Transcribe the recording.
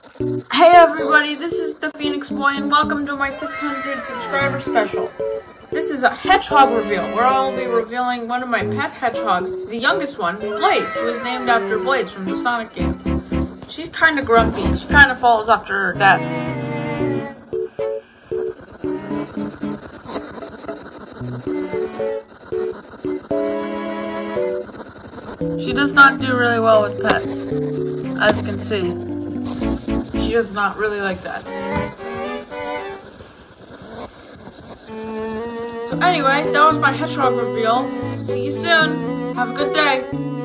Hey everybody, this is the Phoenix Boy and welcome to my 600 subscriber special. This is a hedgehog reveal where I'll be revealing one of my pet hedgehogs, the youngest one, Blaze, who is named after Blaze from the Sonic games. She's kinda grumpy, she kinda follows after her dad. She does not do really well with pets, as you can see. She does not really like that. So anyway, that was my hedgehog reveal. See you soon. Have a good day.